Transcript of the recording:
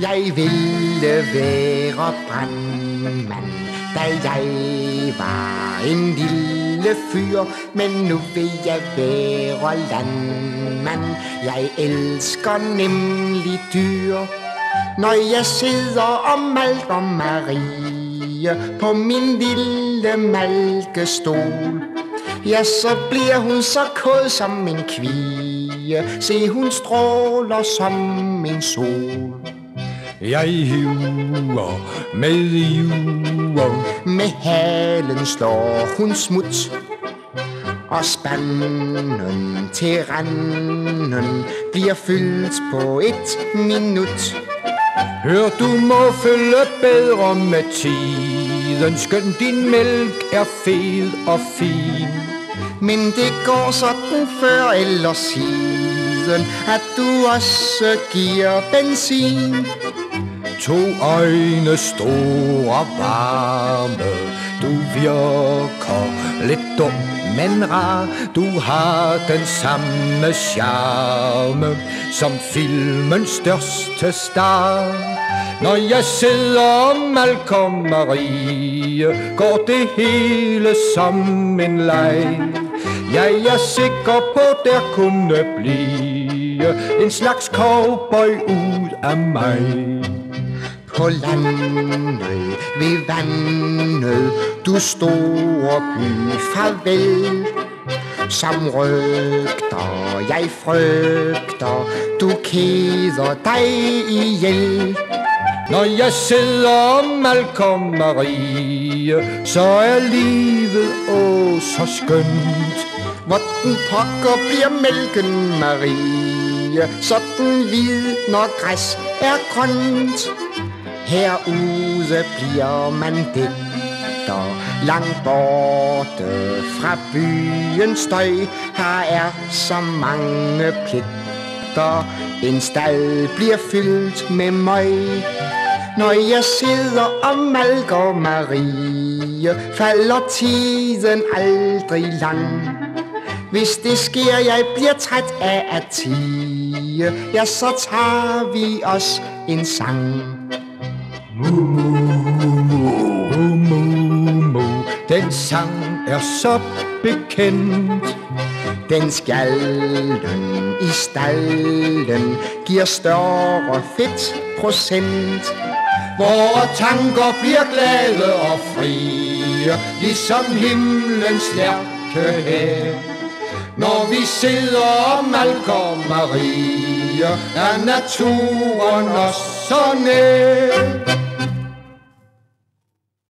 Jeg ville være brandmand, da jeg var en lille fyr, men nu vil jeg være landmand. Jeg elsker nemlig dyr, når jeg sidder og malker Marie på min lille malkestol. Ja, så bliver hun så kold som en kvie, se hun stråler som en sol. Jeg hiver med juver Med halen slår hun smut. Og spanden til randen Bliver fyldt på et minut. Hør, du må følge bedre med tiden. Skøn din mælk er fed og fin. Men det går sådan før eller siden At du også giver benzin. To øjne store varme. Du virker lidt dum, men rar. Du har den samme charme Som filmens største star. Når jeg sidder og Malcolm Marie Går det hele som en leg. Jeg er sikker på, der kunne blive En slags cowboy ud af mig på landet ved vandet, du store by, farvel. Som rygter, jeg frygter, du keder dig ihjel. Når jeg sidder om Malcolm Marie, så er livet åh så skønt. Hvordan pokker bliver mælken, Marie, sådan hvid, når græs er grønt. Herude bliver man digter Langt borte fra byens støj. Her er så mange pligter. En stald bliver fyldt med møg. Når jeg sidder og malker Marie Falder tiden aldrig lang. Hvis det sker, jeg bliver træt af at tige, ja, så tager vi os en sang. Mu, mu, mu, mu, mu. Den sang er så bekendt. Den skalden i stallen giver større fedt procent. Vore tanker bliver glade og frie, ligesom himlens lærke her. Når vi sidder og malker Maria, er naturen os så nær.